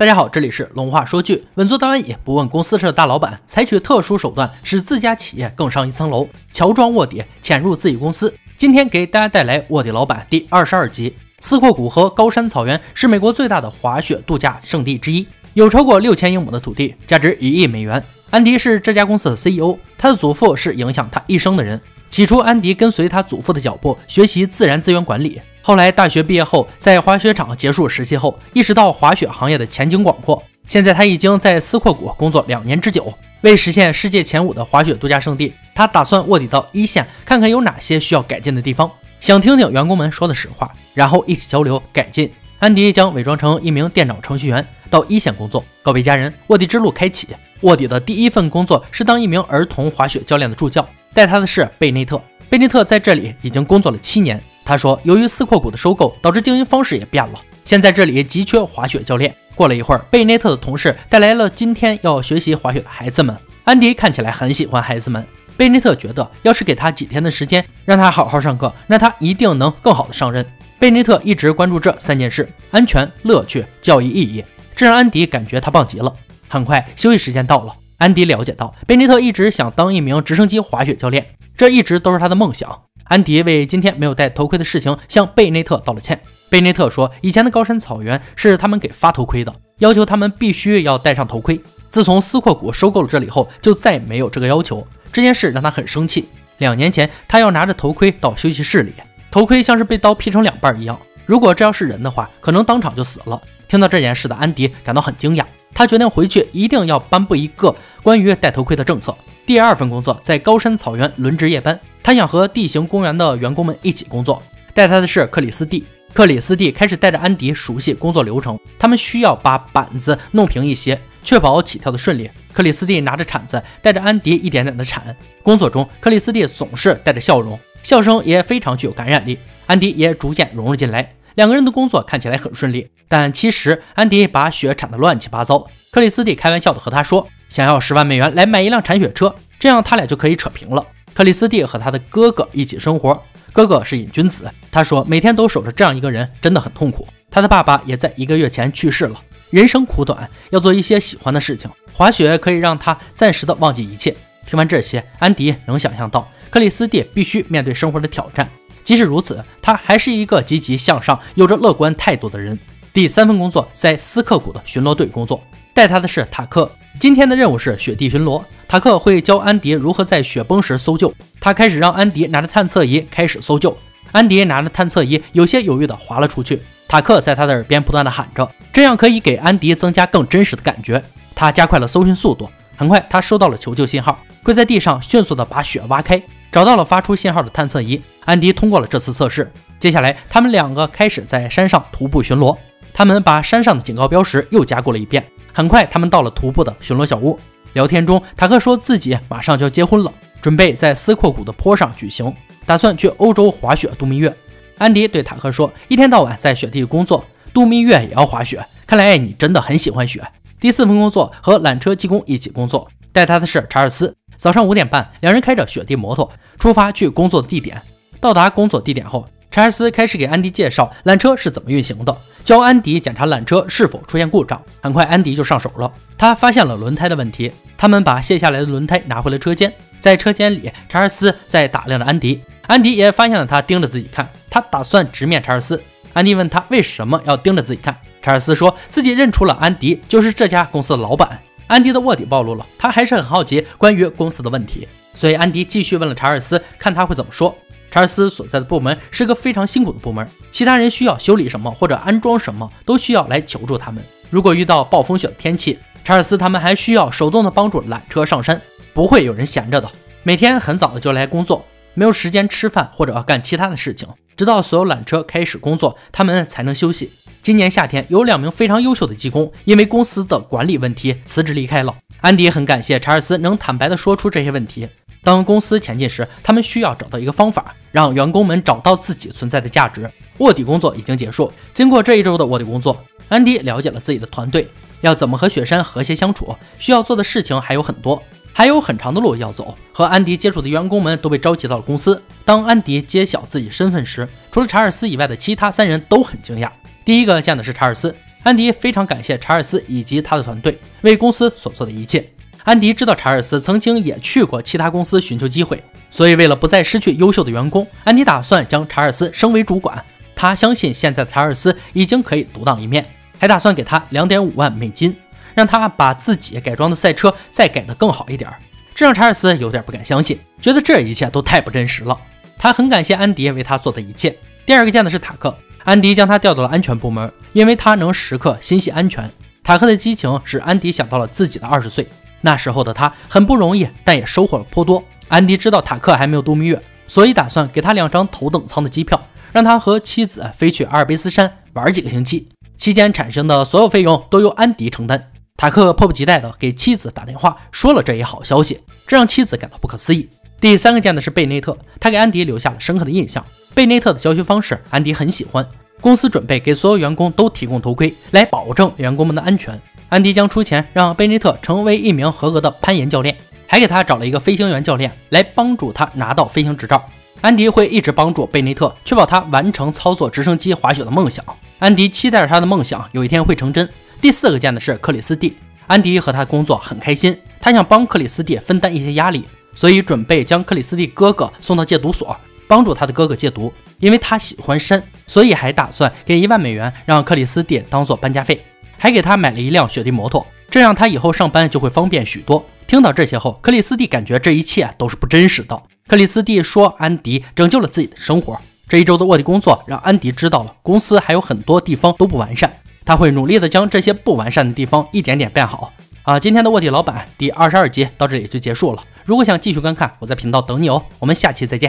大家好，这里是龙话说剧，稳坐大碗椅，不问公司事的大老板，采取特殊手段使自家企业更上一层楼，乔装卧底潜入自己公司。今天给大家带来《卧底老板》第二十二集。斯阔谷和高山草原是美国最大的滑雪度假胜地之一，有超过六千英亩的土地，价值一亿美元。安迪是这家公司的 CEO，他的祖父是影响他一生的人。起初，安迪跟随他祖父的脚步学习自然资源管理。后来大学毕业后，在滑雪场结束实习后，意识到滑雪行业的前景广阔。现在他已经在斯阔谷工作两年之久，为实现世界前五的滑雪度假胜地，他打算卧底到一线，看看有哪些需要改进的地方，想听听员工们说的实话，然后一起交流改进。安迪将伪装成一名电脑程序员到一线工作，告别家人，卧底之路开启。卧底的第一份工作是当一名儿童滑雪教练的助教，带他的是贝内特。贝内特在这里已经工作了七年。他说：“由于斯阔谷的收购，导致经营方式也变了。现在这里急缺滑雪教练。”过了一会儿，贝内特的同事带来了今天要学习滑雪的孩子们。安迪看起来很喜欢孩子们。贝内特觉得，要是给他几天的时间，让他好好上课，那他一定能更好的上任。贝内特一直关注这三件事：安全、乐趣、教育意义，这让安迪感觉他棒极了。很快，休息时间到了。安迪了解到，贝内特一直想当一名直升机滑雪教练，这一直都是他的梦想。安迪为今天没有戴头盔的事情向贝内特道了歉。贝内特说，以前的高山草原是他们给发头盔的，要求他们必须要戴上头盔。自从斯阔谷收购了这里后，就再也没有这个要求。这件事让他很生气。两年前，他要拿着头盔到休息室里，头盔像是被刀劈成两半一样。如果这要是人的话，可能当场就死了。听到这件事的安迪感到很惊讶，他决定回去一定要颁布一个关于戴头盔的政策。第二份工作在高山草原轮值夜班。他想和地形公园的员工们一起工作，带他的是克里斯蒂。克里斯蒂开始带着安迪熟悉工作流程。他们需要把板子弄平一些，确保起跳的顺利。克里斯蒂拿着铲子，带着安迪一点点的铲。工作中，克里斯蒂总是带着笑容，笑声也非常具有感染力。安迪也逐渐融入进来，两个人的工作看起来很顺利。但其实，安迪把雪铲得乱七八糟。克里斯蒂开玩笑的和他说：“想要十万美元来买一辆铲雪车，这样他俩就可以扯平了。”克里斯蒂和他的哥哥一起生活，哥哥是瘾君子。他说，每天都守着这样一个人真的很痛苦。他的爸爸也在一个月前去世了。人生苦短，要做一些喜欢的事情。滑雪可以让他暂时的忘记一切。听完这些，安迪能想象到克里斯蒂必须面对生活的挑战。即使如此，他还是一个积极向上、有着乐观态度的人。第三份工作在斯克谷的巡逻队工作，带他的是塔克。今天的任务是雪地巡逻。塔克会教安迪如何在雪崩时搜救。他开始让安迪拿着探测仪开始搜救。安迪拿着探测仪，有些犹豫地滑了出去。塔克在他的耳边不断地喊着，这样可以给安迪增加更真实的感觉。他加快了搜寻速度。很快，他收到了求救信号，跪在地上，迅速地把雪挖开，找到了发出信号的探测仪。安迪通过了这次测试。接下来，他们两个开始在山上徒步巡逻。他们把山上的警告标识又加固了一遍。很快，他们到了徒步的巡逻小屋。聊天中，塔克说自己马上就要结婚了，准备在斯阔谷的坡上举行，打算去欧洲滑雪度蜜月。安迪对塔克说：“一天到晚在雪地里工作，度蜜月也要滑雪，看来你真的很喜欢雪。”第四份工作和缆车技工一起工作，带他的是查尔斯。早上五点半，两人开着雪地摩托出发去工作地点。到达工作地点后，查尔斯开始给安迪介绍缆车是怎么运行的。教安迪检查缆车是否出现故障，很快安迪就上手了。他发现了轮胎的问题，他们把卸下来的轮胎拿回了车间。在车间里，查尔斯在打量着安迪，安迪也发现了他盯着自己看。他打算直面查尔斯。安迪问他为什么要盯着自己看，查尔斯说自己认出了安迪就是这家公司的老板。安迪的卧底暴露了，他还是很好奇关于公司的问题，所以安迪继续问了查尔斯，看他会怎么说。查尔斯所在的部门是个非常辛苦的部门，其他人需要修理什么或者安装什么，都需要来求助他们。如果遇到暴风雪的天气，查尔斯他们还需要手动的帮助缆车上山，不会有人闲着的。每天很早的就来工作，没有时间吃饭或者干其他的事情，直到所有缆车开始工作，他们才能休息。今年夏天，有两名非常优秀的技工因为公司的管理问题辞职离开了。安迪很感谢查尔斯能坦白的说出这些问题。当公司前进时，他们需要找到一个方法，让员工们找到自己存在的价值。卧底工作已经结束。经过这一周的卧底工作，安迪了解了自己的团队要怎么和雪山和谐相处，需要做的事情还有很多，还有很长的路要走。和安迪接触的员工们都被召集到了公司。当安迪揭晓自己身份时，除了查尔斯以外的其他三人都很惊讶。第一个见的是查尔斯，安迪非常感谢查尔斯以及他的团队为公司所做的一切。安迪知道查尔斯曾经也去过其他公司寻求机会，所以为了不再失去优秀的员工，安迪打算将查尔斯升为主管。他相信现在的查尔斯已经可以独当一面，还打算给他两点五万美金，让他把自己改装的赛车再改得更好一点。这让查尔斯有点不敢相信，觉得这一切都太不真实了。他很感谢安迪为他做的一切。第二个见的是塔克，安迪将他调到了安全部门，因为他能时刻心系安全。塔克的激情使安迪想到了自己的二十岁，那时候的他很不容易，但也收获了颇多。安迪知道塔克还没有度蜜月，所以打算给他两张头等舱的机票，让他和妻子飞去阿尔卑斯山玩几个星期，期间产生的所有费用都由安迪承担。塔克迫不及待地给妻子打电话，说了这一好消息，这让妻子感到不可思议。第三个见的是贝内特，他给安迪留下了深刻的印象。贝内特的教学方式，安迪很喜欢。公司准备给所有员工都提供头盔，来保证员工们的安全。安迪将出钱让贝内特成为一名合格的攀岩教练，还给他找了一个飞行员教练来帮助他拿到飞行执照。安迪会一直帮助贝内特，确保他完成操作直升机滑雪的梦想。安迪期待着他的梦想有一天会成真。第四个见的是克里斯蒂，安迪和他工作很开心，他想帮克里斯蒂分担一些压力，所以准备将克里斯蒂哥哥送到戒毒所，帮助他的哥哥戒毒。因为他喜欢山，所以还打算给一万美元让克里斯蒂当做搬家费，还给他买了一辆雪地摩托，这样他以后上班就会方便许多。听到这些后，克里斯蒂感觉这一切都是不真实的。克里斯蒂说，安迪拯救了自己的生活。这一周的卧底工作让安迪知道了公司还有很多地方都不完善。他会努力的将这些不完善的地方一点点变好啊！今天的卧底老板第二十二集到这里就结束了。如果想继续观看，我在频道等你哦。我们下期再见。